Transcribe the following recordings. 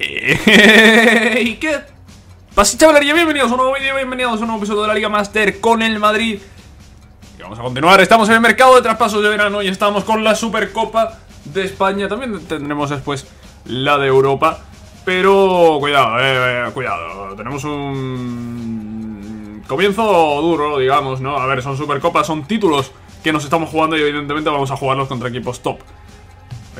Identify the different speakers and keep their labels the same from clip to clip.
Speaker 1: ¿Y qué? Pasa chavalería, bienvenidos a un nuevo vídeo, bienvenidos a un nuevo episodio de la Liga Master con el Madrid. Y vamos a continuar, estamos en el mercado de traspasos de verano y estamos con la Supercopa de España. También tendremos después la de Europa Pero cuidado, eh, eh, cuidado, tenemos un comienzo duro, digamos, ¿no? A ver, son Supercopas, son títulos que nos estamos jugando y evidentemente vamos a jugarlos contra equipos top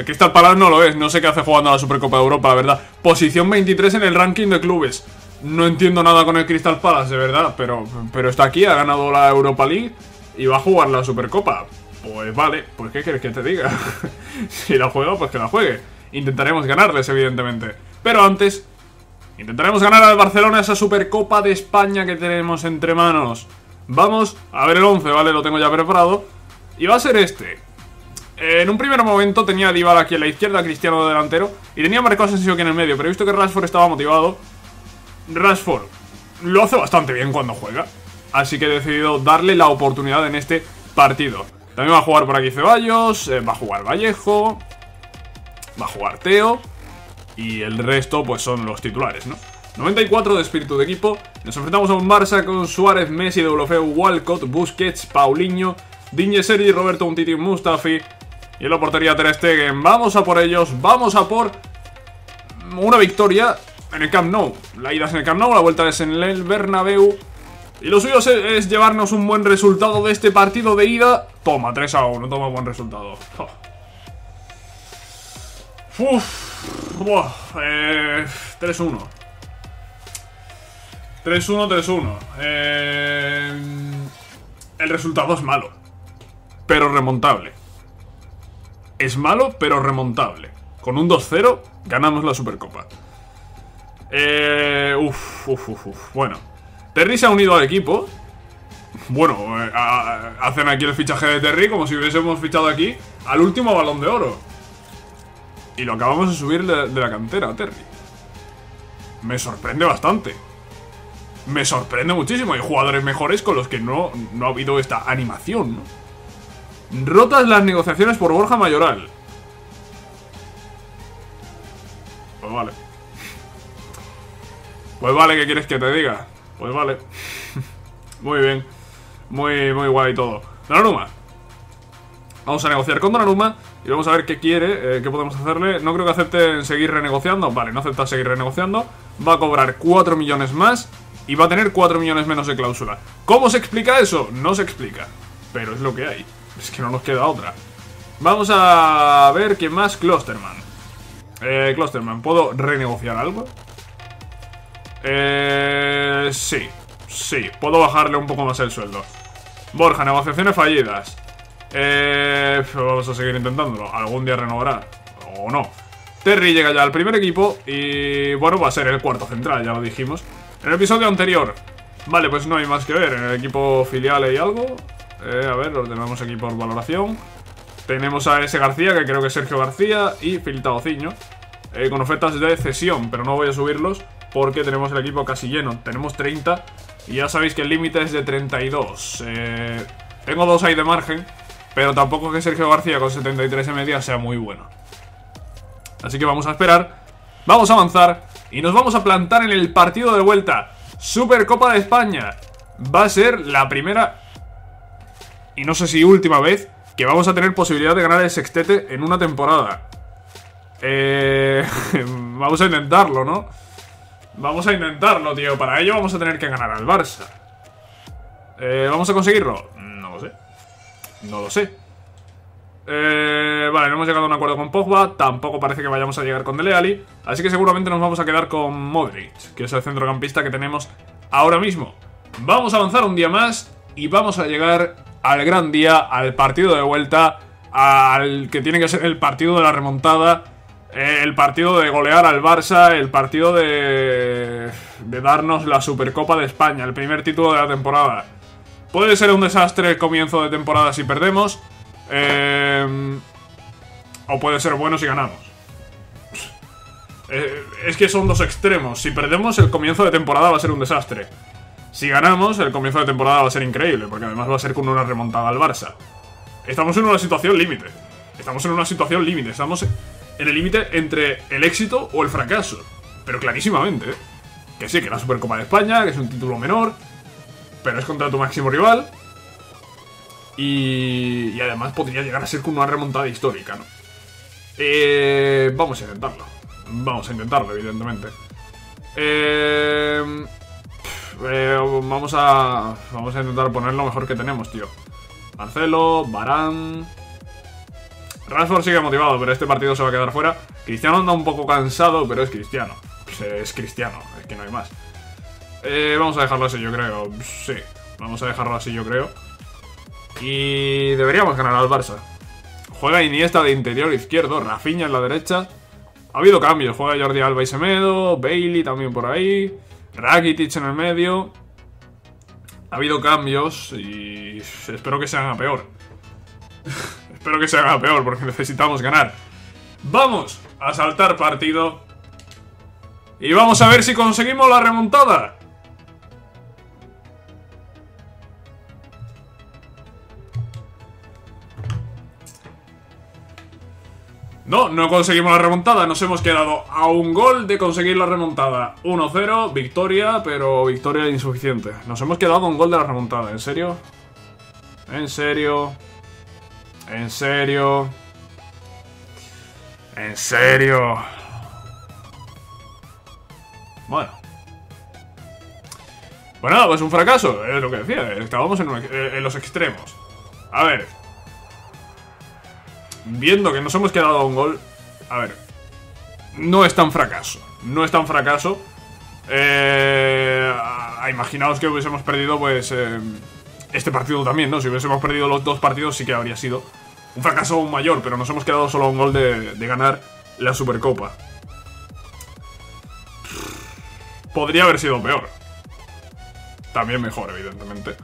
Speaker 1: el Crystal Palace no lo es, no sé qué hace jugando a la Supercopa de Europa, la verdad. Posición 23 en el ranking de clubes. No entiendo nada con el Crystal Palace, de verdad, pero, pero está aquí, ha ganado la Europa League y va a jugar la Supercopa. Pues vale, pues ¿qué quieres que te diga? si la juega, pues que la juegue. Intentaremos ganarles, evidentemente. Pero antes, intentaremos ganar al Barcelona esa Supercopa de España que tenemos entre manos. Vamos a ver el 11, ¿vale? Lo tengo ya preparado. Y va a ser este. En un primer momento tenía a aquí a la izquierda, Cristiano delantero, y tenía a Marcos Asensio aquí en el medio, pero he visto que Rashford estaba motivado. Rashford lo hace bastante bien cuando juega, así que he decidido darle la oportunidad en este partido. También va a jugar por aquí Ceballos, eh, va a jugar Vallejo, va a jugar Teo, y el resto pues son los titulares, ¿no? 94 de espíritu de equipo, nos enfrentamos a un Barça con Suárez, Messi, Deulofeu, Walcott, Busquets, Paulinho, Digne Seri, Roberto Untiti, Mustafi, y en la portería Ter Stegen. Vamos a por ellos, vamos a por una victoria en el Camp Nou. La ida es en el Camp Nou, la vuelta es en el Bernabéu. Y lo suyo es, llevarnos un buen resultado de este partido de ida. Toma, 3 a 1, toma buen resultado. Uf, eh, 3-1. 3-1, 3-1. Eh, el resultado es malo, pero remontable es malo, pero remontable. Con un 2-0 ganamos la Supercopa. Eh, uf, uf, uf, Bueno, Terry se ha unido al equipo. Bueno, eh, hacen aquí el fichaje de Terry como si hubiésemos fichado aquí al último balón de oro. Y lo acabamos de subir de, de la cantera, Terry. Me sorprende bastante. Me sorprende muchísimo. Hay jugadores mejores con los que no, no ha habido esta animación, ¿no? Rotas las negociaciones por Borja Mayoral. Pues vale. Pues vale, ¿qué quieres que te diga? Pues vale. muy bien. Muy, muy guay todo. Donnarumma. Vamos a negociar con Donnarumma y vamos a ver qué quiere, eh, qué podemos hacerle. No creo que acepte seguir renegociando. Vale, no acepta seguir renegociando. Va a cobrar 4 millones más y va a tener 4 millones menos de cláusula. ¿Cómo se explica eso? No se explica. Pero es lo que hay. Es que no nos queda otra. Vamos a ver quién más. Klosterman. Eh, Klosterman, ¿puedo renegociar algo? Eh, sí, sí, puedo bajarle un poco más el sueldo. Borja, negociaciones fallidas. Eh, vamos a seguir intentándolo. Algún día renovará. O no. Terry llega ya al primer equipo y, bueno, va a ser el cuarto central, ya lo dijimos. En el episodio anterior. Vale, pues no hay más que ver. En el equipo filial hay algo. Eh, a ver, lo tenemos aquí por valoración. Tenemos a ese García, que creo que es Sergio García, y Filtao eh, con ofertas de cesión, pero no voy a subirlos porque tenemos el equipo casi lleno. Tenemos 30 y ya sabéis que el límite es de 32. Eh, tengo dos ahí de margen, pero tampoco que Sergio García con 73 de media sea muy bueno. Así que vamos a esperar, vamos a avanzar y nos vamos a plantar en el partido de vuelta. Supercopa de España. Va a ser la primera y no sé si última vez, que vamos a tener posibilidad de ganar el sextete en una temporada. Eh, vamos a intentarlo, ¿no? Vamos a intentarlo, tío. Para ello vamos a tener que ganar al Barça. Eh, ¿Vamos a conseguirlo? No lo sé. No lo sé. Eh, vale, no hemos llegado a un acuerdo con Pogba. Tampoco parece que vayamos a llegar con Dele Alli. Así que seguramente nos vamos a quedar con Modric, que es el centrocampista que tenemos ahora mismo. Vamos a avanzar un día más y vamos a llegar al gran día, al partido de vuelta, al que tiene que ser el partido de la remontada, eh, el partido de golear al Barça, el partido de, de darnos la Supercopa de España, el primer título de la temporada. Puede ser un desastre el comienzo de temporada si perdemos, eh, o puede ser bueno si ganamos. Eh, es que son dos extremos. Si perdemos, el comienzo de temporada va a ser un desastre. Si ganamos, el comienzo de temporada va a ser increíble, porque además va a ser con una remontada al Barça. Estamos en una situación límite. Estamos en una situación límite. Estamos en el límite entre el éxito o el fracaso. pero clarísimamente. ¿eh? Que sí, que la Supercopa de España, que es un título menor, pero es contra tu máximo rival. Y, y además podría llegar a ser con una remontada histórica, ¿no? Eh, vamos a intentarlo. Vamos a intentarlo, evidentemente. Eh, eh, vamos a vamos a intentar poner lo mejor que tenemos, tío. Marcelo, Barán... Rashford sigue motivado, pero este partido se va a quedar fuera. Cristiano anda un poco cansado, pero es Cristiano. Es Cristiano, es que no hay más. Eh, vamos a dejarlo así, yo creo. Sí, vamos a dejarlo así, yo creo. Y deberíamos ganar al Barça. Juega Iniesta de interior izquierdo, Rafinha en la derecha. Ha habido cambios, juega Jordi Alba y Semedo, Bailey también por ahí, Rakitic en el medio. Ha habido cambios y espero que se haga peor. espero que se haga peor porque necesitamos ganar. Vamos a saltar partido. Y vamos a ver si conseguimos la remontada. No, no conseguimos la remontada, nos hemos quedado a un gol de conseguir la remontada. 1-0, victoria, pero victoria insuficiente. Nos hemos quedado a un gol de la remontada, ¿en serio? ¿En serio? ¿En serio? ¿En serio? Bueno. Bueno, pues un fracaso, es lo que decía, estábamos en, en los extremos. A ver, viendo que nos hemos quedado a un gol, a ver, no es tan fracaso. No es tan fracaso. Eh, imaginaos que hubiésemos perdido, pues, eh, este partido también, ¿no? Si hubiésemos perdido los dos partidos, sí que habría sido un fracaso aún mayor, pero nos hemos quedado solo a un gol de, ganar la Supercopa. Podría haber sido peor. También mejor, evidentemente.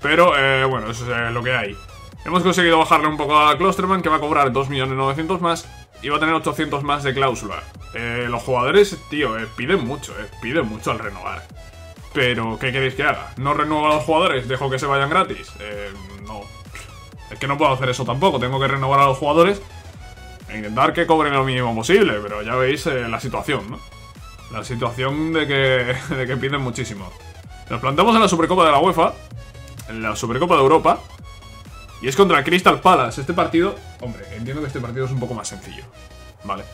Speaker 1: Pero, eh, bueno, eso es lo que hay. Hemos conseguido bajarle un poco a Klosterman, que va a cobrar 2.900.000 más y va a tener 800 más de cláusula. Eh, los jugadores, tío, eh, piden mucho, eh, piden mucho al renovar. Pero, ¿qué queréis que haga? ¿No renuevo a los jugadores? ¿Dejo que se vayan gratis? Eh, no. Es que no puedo hacer eso tampoco, tengo que renovar a los jugadores e intentar que cobren lo mínimo posible, pero ya veis la situación, ¿no? La situación de que, de que piden muchísimo. Nos plantamos en la Supercopa de la UEFA, en la Supercopa de Europa, y es contra Crystal Palace. Este partido, hombre, entiendo que este partido es un poco más sencillo. Vale.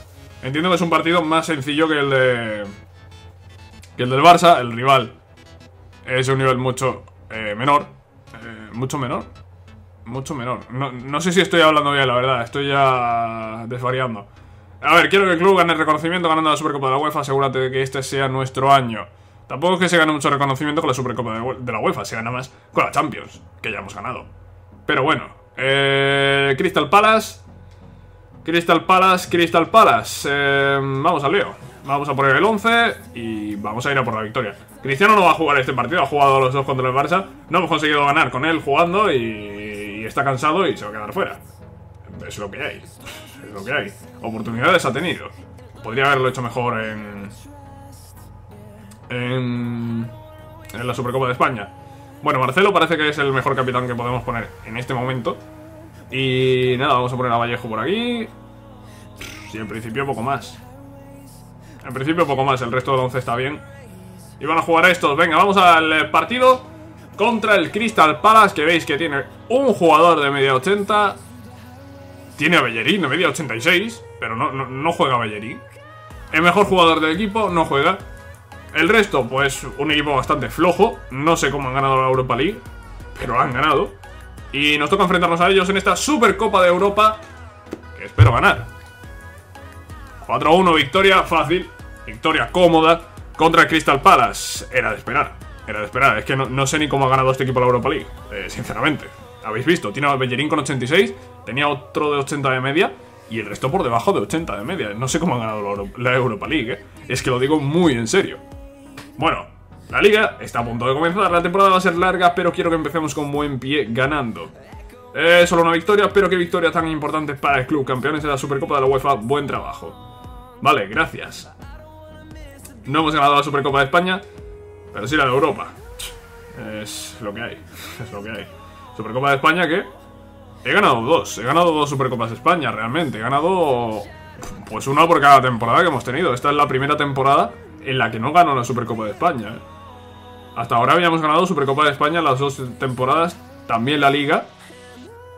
Speaker 1: Entiendo que es un partido más sencillo que el de... Que el del Barça, el rival. Es un nivel mucho eh, menor. Eh, mucho menor. Mucho menor. No, no sé si estoy hablando bien, la verdad. Estoy ya desvariando. A ver, quiero que el club gane reconocimiento ganando la Supercopa de la UEFA. Asegúrate de que este sea nuestro año. Tampoco es que se gane mucho reconocimiento con la Supercopa de la UEFA. Se gana más con la Champions, que ya hemos ganado. Pero bueno, eh, Crystal Palace. Crystal Palace, Crystal Palace. Eh, vamos al lío. Vamos a poner el 11 y vamos a ir a por la victoria. Cristiano no va a jugar este partido, ha jugado los dos contra el Barça. No hemos conseguido ganar con él jugando y, está cansado y se va a quedar fuera. Es lo que hay. Es lo que hay. Oportunidades ha tenido. Podría haberlo hecho mejor en... En, en la Supercopa de España. Bueno, Marcelo parece que es el mejor capitán que podemos poner en este momento. Y nada, vamos a poner a Vallejo por aquí. Sí, en principio poco más. En principio poco más, el resto del 11 está bien. Y van a jugar estos. Venga, vamos al partido contra el Crystal Palace, que veis que tiene un jugador de media 80. Tiene a Bellerín de media 86, pero no, no, juega Bellerín. El mejor jugador del equipo no juega. El resto, pues un equipo bastante flojo. No sé cómo han ganado la Europa League, pero han ganado. Y nos toca enfrentarnos a ellos en esta Supercopa de Europa, que espero ganar. 4-1, victoria fácil, victoria cómoda contra el Crystal Palace. Era de esperar, era de esperar. Es que no, sé ni cómo ha ganado este equipo la Europa League, eh, sinceramente. Habéis visto, tiene a Bellerín con 86, tenía otro de 80 de media y el resto por debajo de 80 de media. No sé cómo ha ganado la Europa League, ¿eh? Es que lo digo muy en serio. Bueno, la liga está a punto de comenzar, la temporada va a ser larga, pero quiero que empecemos con buen pie ganando. Eh, solo una victoria, pero qué victoria tan importante para el club, campeones de la Supercopa de la UEFA, buen trabajo. Vale, gracias. No hemos ganado la Supercopa de España, pero sí la de Europa. Es lo que hay, es lo que hay. Supercopa de España que he ganado dos, he ganado dos Supercopas de España, realmente. He ganado Pues una por cada temporada que hemos tenido. Esta es la primera temporada en la que no ganó la Supercopa de España. ¿eh? Hasta ahora habíamos ganado Supercopa de España las dos temporadas, también la Liga.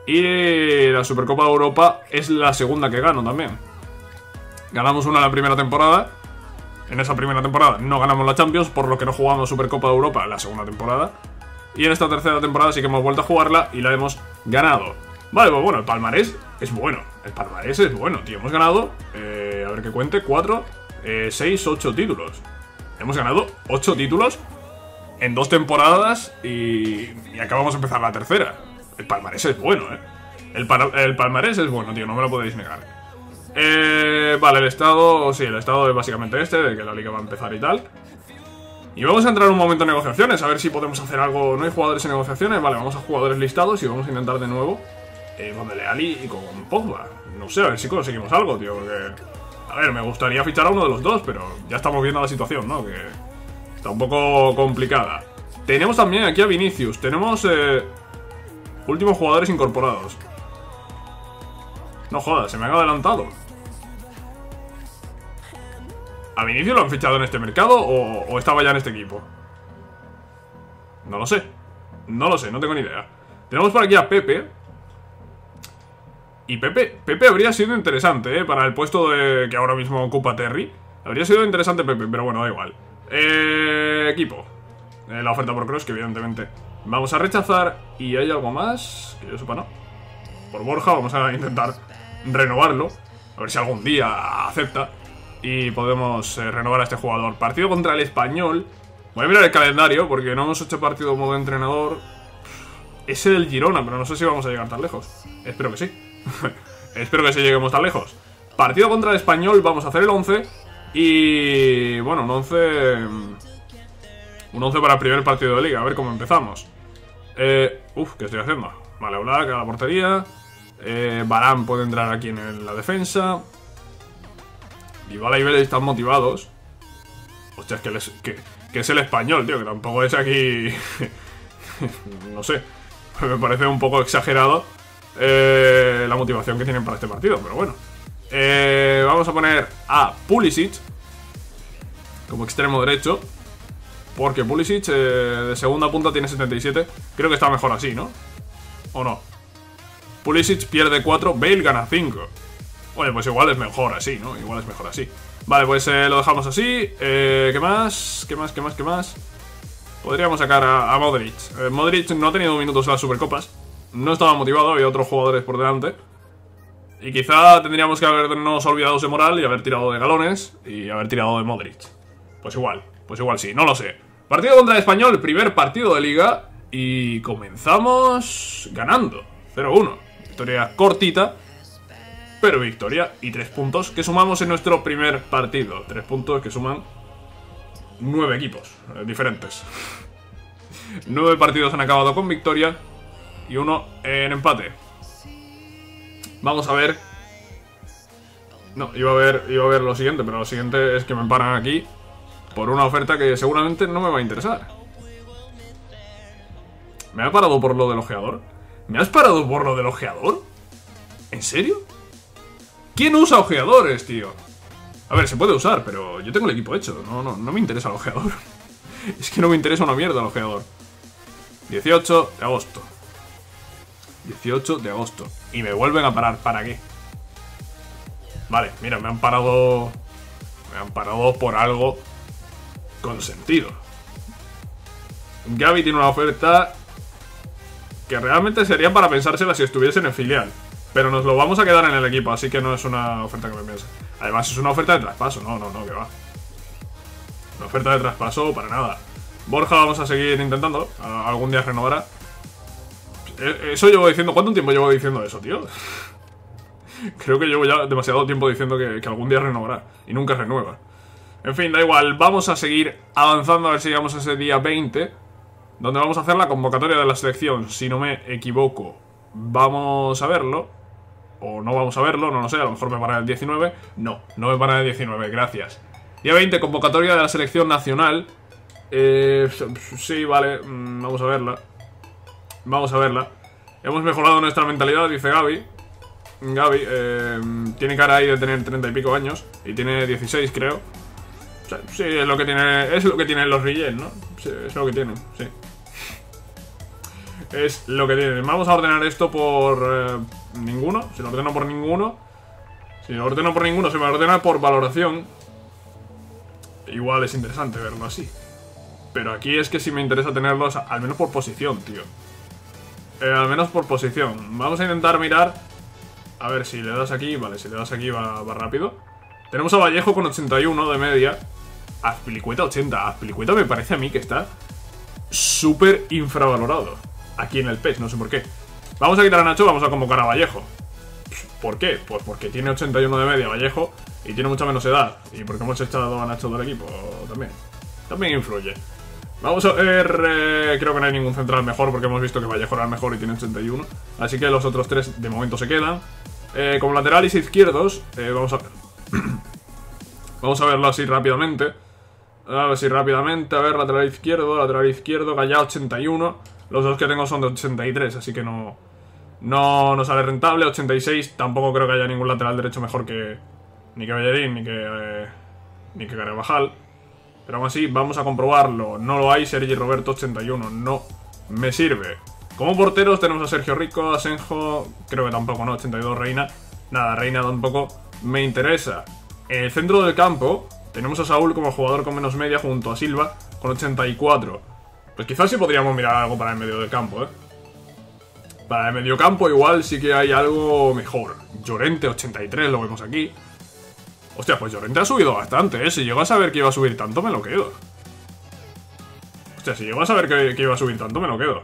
Speaker 1: Y la Supercopa de Europa es la segunda que gano también. Ganamos una la primera temporada. En esa primera temporada no ganamos la Champions, por lo que no jugamos Supercopa de Europa la segunda temporada. Y en esta tercera temporada sí que hemos vuelto a jugarla y la hemos ganado. Vale, pues bueno, el palmarés es bueno. El palmarés es bueno, tío. Hemos ganado, eh, a ver que cuente, 4, 6, 8 títulos. Hemos ganado 8 títulos en dos temporadas y, y acabamos de empezar la tercera. El palmarés es bueno, ¿eh? El, el palmarés es bueno, tío, no me lo podéis negar. Eh, vale, el estado... Sí, el estado es básicamente este, de que la liga va a empezar y tal. Y vamos a entrar en un momento de negociaciones, a ver si podemos hacer algo... ¿No hay jugadores en negociaciones? Vale, vamos a jugadores listados y vamos a intentar de nuevo eh, con y con Pogba. No sé, a ver si conseguimos algo, tío, porque... A ver, me gustaría fichar a uno de los dos, pero ya estamos viendo la situación, ¿no? Que está un poco complicada. Tenemos también aquí a Vinicius. Tenemos... Eh, últimos jugadores incorporados. No jodas, se me ha adelantado. ¿A Vinicius lo han fichado en este mercado o estaba ya en este equipo? No lo sé. No lo sé, no tengo ni idea. Tenemos por aquí a Pepe. Y Pepe, Pepe habría sido interesante, ¿eh? Para el puesto de, que ahora mismo ocupa Terry. Habría sido interesante Pepe, pero bueno, da igual. Eh, equipo. Eh, la oferta por Cross, que evidentemente vamos a rechazar. ¿Y hay algo más? Que yo sepa, no. Por Borja vamos a intentar renovarlo. A ver si algún día acepta. Y podemos eh, renovar a este jugador. Partido contra el español. Voy a mirar el calendario porque no hemos hecho partido modo entrenador. Ese del Girona, pero no sé si vamos a llegar tan lejos. Espero que sí. Espero que sí lleguemos tan lejos. Partido contra el español, vamos a hacer el 11. Y bueno, un 11... Un 11 para el primer partido de liga, a ver cómo empezamos. Eh, uf, ¿qué estoy haciendo? Vale, Oblak a la portería. Eh, Barán puede entrar aquí en la defensa. Dybala y Vélez están motivados. Hostia, es que, les, que, es el español, tío, que tampoco es aquí... no sé. Me parece un poco exagerado eh, la motivación que tienen para este partido, pero bueno. Eh, vamos a poner a Pulisic como extremo derecho. Porque Pulisic eh, de segunda punta tiene 77. Creo que está mejor así, ¿no? ¿O no? Pulisic pierde 4, Bale gana 5. Oye, pues igual es mejor así, ¿no? Igual es mejor así. Vale, pues lo dejamos así. ¿Qué más? ¿Qué más? ¿Qué más? ¿Qué más? Podríamos sacar a, Modric. Modric no ha tenido minutos en las Supercopas. No estaba motivado, había otros jugadores por delante. Y quizá tendríamos que habernos olvidado ese moral y haber tirado de galones y haber tirado de Modric. Pues igual, pues igual sí, no lo sé. Partido contra el Español, primer partido de liga. Y comenzamos ganando. 0-1. Victoria cortita, pero victoria. Y tres puntos que sumamos en nuestro primer partido. Tres puntos que suman nueve equipos eh, diferentes. nueve partidos han acabado con victoria y uno en empate. Vamos a ver. No, iba a ver, iba a ver lo siguiente, pero lo siguiente es que me paran aquí por una oferta que seguramente no me va a interesar. ¿Me ha parado por lo del ojeador? ¿Me has parado por lo del ojeador? ¿En serio? ¿Quién usa ojeadores, tío? A ver, se puede usar, pero yo tengo el equipo hecho. No, no, no me interesa el ojeador. es que no me interesa una mierda el ojeador. 18 de agosto. 18 de agosto. Y me vuelven a parar. ¿Para qué? Vale, mira, me han parado... Me han parado por algo con sentido. Gaby tiene una oferta que realmente sería para pensársela si estuviese en filial. Pero nos lo vamos a quedar en el equipo, así que no es una oferta que me piense. Además, es una oferta de traspaso. No, no, no, que va. Una oferta de traspaso para nada. Borja vamos a seguir intentando. Algún día renovará. Eh, eso llevo diciendo... ¿Cuánto tiempo llevo diciendo eso, tío? Creo que llevo ya demasiado tiempo diciendo que, algún día renovará. Y nunca renueva. En fin, da igual. Vamos a seguir avanzando a ver si llegamos a ese día 20 donde vamos a hacer la convocatoria de la selección, si no me equivoco. Vamos a verlo. O no vamos a verlo, no lo sé, a lo mejor me van el 19. No, no me van el 19, gracias. Día 20, convocatoria de la selección nacional. Eh, sí, vale, mm, vamos a verla. Vamos a verla. Hemos mejorado nuestra mentalidad, dice Gaby. Gaby. eh, tiene cara ahí de tener 30 y pico años. Y tiene 16, creo. Sí, es lo que tiene. Es lo que tienen los Rillen, ¿no? Sí, es lo que tienen, sí. Es lo que tienen. Vamos a ordenar esto por eh, ninguno. Si lo ordeno por ninguno. Si lo ordeno por ninguno, se me ordena por valoración. Igual es interesante verlo así. Pero aquí es que sí me interesa tenerlos al menos por posición, tío. Eh, al menos por posición. Vamos a intentar mirar. A ver si le das aquí. Vale, si le das aquí va, rápido. Tenemos a Vallejo con 81 de media. Azpilicueta 80. Azpilicueta me parece a mí que está súper infravalorado. Aquí en el PES, no sé por qué. Vamos a quitar a Nacho, vamos a convocar a Vallejo. ¿Por qué? Pues porque tiene 81 de media Vallejo y tiene mucha menos edad. Y porque hemos echado a Nacho del equipo también. También influye. Vamos a ver, eh, creo que no hay ningún central mejor porque hemos visto que Vallejo era mejor y tiene 81. Así que los otros tres de momento se quedan. Eh, como laterales izquierdos, eh, vamos a ver. vamos a verlo así rápidamente. A ver si rápidamente, a ver, lateral izquierdo, lateral izquierdo, Gallá 81. Los dos que tengo son de 83, así que no, no, no sale rentable. 86, tampoco creo que haya ningún lateral derecho mejor que ni que Bellerín, ni que, ni que Carvajal. Pero aún así, vamos a comprobarlo. No lo hay, Sergi Roberto 81, no me sirve. Como porteros tenemos a Sergio Rico, a Senjo, creo que tampoco, ¿no? 82 Reina. Nada, Reina tampoco me interesa. En el centro del campo tenemos a Saúl como jugador con menos media junto a Silva con 84. Pues quizás sí podríamos mirar algo para el medio del campo, ¿eh? Para el medio campo igual sí que hay algo mejor. Llorente 83, lo vemos aquí. Hostia, pues Llorente ha subido bastante, ¿eh? Si llego a saber que iba a subir tanto, me lo quedo. Hostia, si llego a saber que, iba a subir tanto, me lo quedo.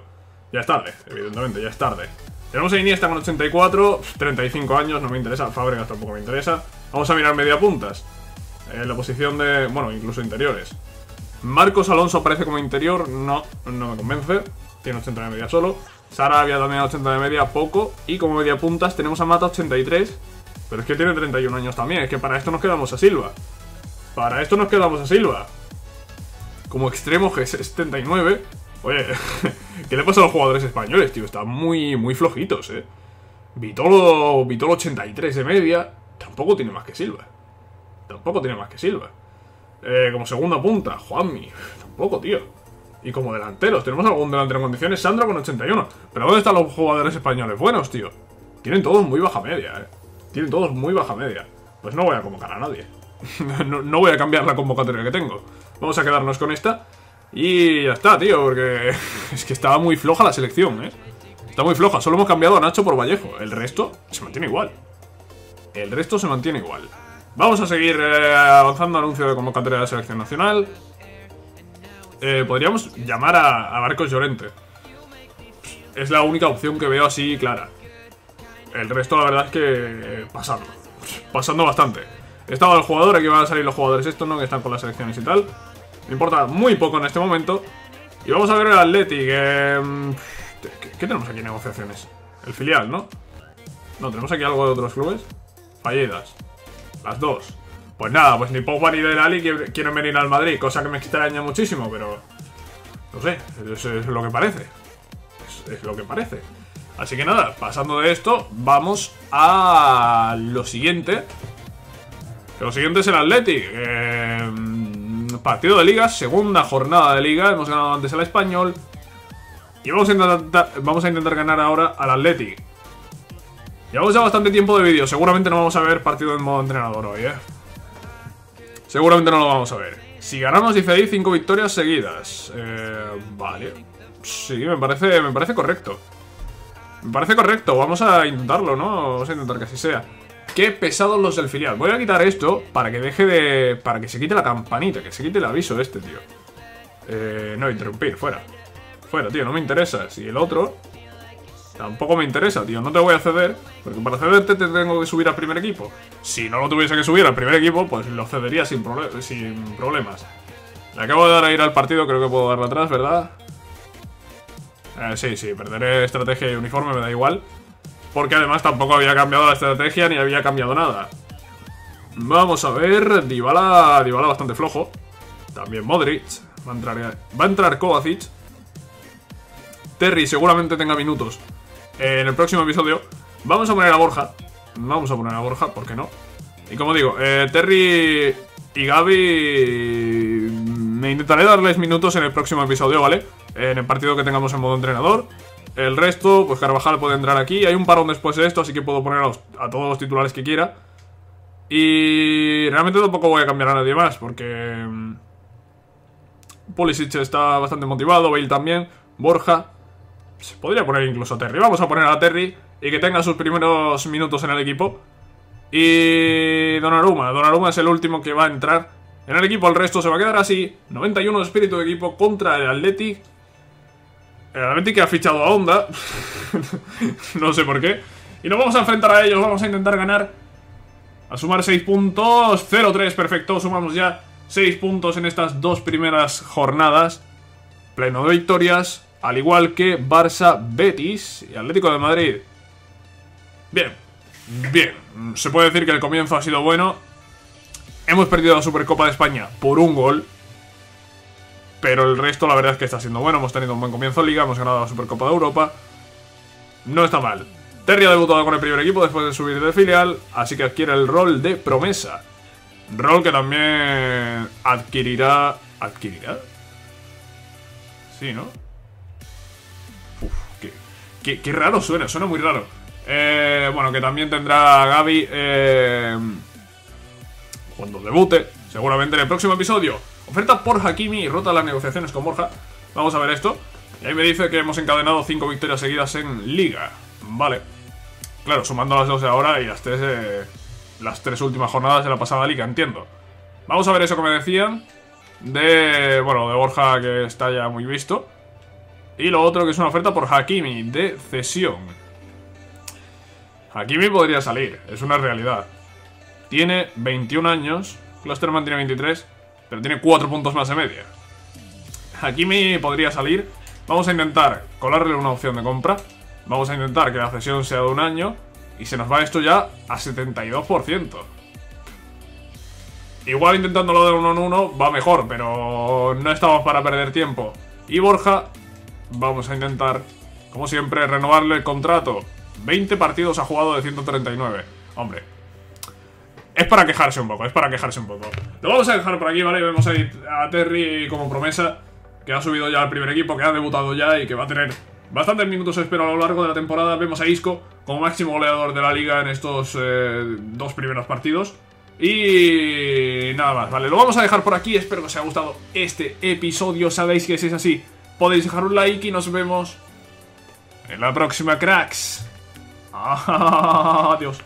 Speaker 1: Ya es tarde, evidentemente, ya es tarde. Tenemos a Iniesta con 84, 35 años, no me interesa. Fábregas tampoco me interesa. Vamos a mirar media puntas. En la posición de... Bueno, incluso interiores. Marcos Alonso aparece como interior, no, no me convence. Tiene 80 de media solo. Sarabia también 80 de media, poco. Y como media puntas tenemos a Mata 83. Pero es que tiene 31 años también. Es que para esto nos quedamos a Silva. Para esto nos quedamos a Silva. Como extremo G79. Oye, ¿qué le pasa a los jugadores españoles, tío? Están muy, muy flojitos, eh. Vitolo, Vitolo 83 de media. Tampoco tiene más que Silva. Tampoco tiene más que Silva. Eh, como segunda punta, Juanmi. Tampoco, tío. Y como delanteros, tenemos algún delantero en condiciones, Sandro con 81. Pero ¿dónde están los jugadores españoles buenos, tío? Tienen todos muy baja media, eh. Tienen todos muy baja media. Pues no voy a convocar a nadie. no, voy a cambiar la convocatoria que tengo. Vamos a quedarnos con esta. Y ya está, tío, porque es que estaba muy floja la selección, ¿eh? Está muy floja. Solo hemos cambiado a Nacho por Vallejo. El resto se mantiene igual. El resto se mantiene igual. Vamos a seguir eh, avanzando anuncio de convocatoria de la selección nacional. Eh, podríamos llamar a, a Marcos Llorente. Es la única opción que veo así clara. El resto, la verdad es que eh, pasando. Pasando bastante. Estaba el jugador, aquí van a salir los jugadores estos, ¿no? Que están con las selecciones y tal. Me importa muy poco en este momento. Y vamos a ver el Athletic. Eh, ¿qué, ¿Qué tenemos aquí en negociaciones? El filial, ¿no? No, tenemos aquí algo de otros clubes. Fallidas. Las dos. Pues nada, pues ni Pogba ni Del Ali quieren venir al Madrid, cosa que me extraña muchísimo, pero... No sé, eso es lo que parece. Es, es lo que parece. Así que nada, pasando de esto, vamos a lo siguiente. Lo siguiente es el Athletic. Eh, partido de liga, segunda jornada de liga. Hemos ganado antes el Español. Y vamos a intentar, vamos a intentar ganar ahora al Athletic. Llevamos ya bastante tiempo de vídeo. Seguramente no vamos a ver partido en modo entrenador hoy, ¿eh? Seguramente no lo vamos a ver. Si ganamos, dice ahí, 5 victorias seguidas. Eh, vale. Sí, me parece, me parece correcto. Me parece correcto. Vamos a intentarlo, ¿no? Vamos a intentar que así sea. Qué pesados los del filial. Voy a quitar esto para que deje de... Para que se quite la campanita, que se quite el aviso este, tío. Eh, no, interrumpir, fuera. Fuera, tío, no me interesa. Si el otro... Tampoco me interesa, tío. No te voy a ceder. Porque para cederte te tengo que subir al primer equipo. Si no lo tuviese que subir al primer equipo, pues lo cedería sin, sin problemas. Le acabo de dar a ir al partido, creo que puedo darle atrás, ¿verdad? Eh, sí, sí, perderé estrategia y uniforme, me da igual. Porque además tampoco había cambiado la estrategia ni había cambiado nada. Vamos a ver, Dybala, Dybala bastante flojo. También Modric. Va a entrar, va a entrar Kovacic. Terry seguramente tenga minutos en el próximo episodio. Vamos a poner a Borja. Vamos a poner a Borja, ¿por qué no? Y como digo, eh, Terry y Gaby... Me intentaré darles minutos en el próximo episodio, ¿vale? En el partido que tengamos en modo entrenador. El resto, pues Carvajal puede entrar aquí. Hay un parón después de esto, así que puedo poner a, todos los titulares que quiera. Y realmente tampoco voy a cambiar a nadie más, porque... Mm, Pulisic está bastante motivado, Bale también, Borja. Se podría poner incluso a Terry. Vamos a poner a Terry y que tenga sus primeros minutos en el equipo. Y Donnarumma. Donnarumma es el último que va a entrar en el equipo. El resto se va a quedar así. 91 de espíritu de equipo contra el Athletic. El Athletic que ha fichado a Honda. no sé por qué. Y nos vamos a enfrentar a ellos. Vamos a intentar ganar. A sumar 6 puntos. 0-3, perfecto. Sumamos ya 6 puntos en estas dos primeras jornadas. Pleno de victorias. Al igual que Barça, Betis y Atlético de Madrid. Bien, bien. Se puede decir que el comienzo ha sido bueno. Hemos perdido la Supercopa de España por un gol. Pero el resto la verdad es que está siendo bueno. Hemos tenido un buen comienzo en Liga, hemos ganado la Supercopa de Europa. No está mal. Terry ha debutado con el primer equipo después de subir de filial, así que adquiere el rol de promesa. Rol que también adquirirá... ¿Adquirirá? Sí, ¿no? Uf, qué, qué raro suena, suena muy raro. Eh, bueno, que también tendrá Gaby eh, cuando debute, seguramente en el próximo episodio. Oferta por Hakimi y rota las negociaciones con Borja. Vamos a ver esto. Y ahí me dice que hemos encadenado 5 victorias seguidas en Liga. Vale. Claro, sumando las dos de ahora y las tres, eh, las tres últimas jornadas de la pasada Liga, entiendo. Vamos a ver eso que me decían. De, bueno, de Borja que está ya muy visto. Y lo otro que es una oferta por Hakimi de cesión. Hakimi podría salir, es una realidad. Tiene 21 años, Clusterman tiene 23, pero tiene 4 puntos más de media. Hakimi podría salir. Vamos a intentar colarle una opción de compra. Vamos a intentar que la cesión sea de un año. Y se nos va esto ya a 72%. Igual intentándolo de uno en uno va mejor, pero no estamos para perder tiempo. Y Borja, vamos a intentar, como siempre, renovarle el contrato 20 partidos ha jugado de 139. Hombre. Es para quejarse un poco, es para quejarse un poco. Lo vamos a dejar por aquí, ¿vale? Vemos ahí a Terry como promesa, que ha subido ya al primer equipo, que ha debutado ya y que va a tener bastantes minutos, espero, a lo largo de la temporada. Vemos a Isco como máximo goleador de la liga en estos eh, dos primeros partidos. Y nada más, ¿vale? Lo vamos a dejar por aquí, espero que os haya gustado este episodio. Sabéis que si es así, podéis dejar un like y nos vemos en la próxima, cracks. Adiós.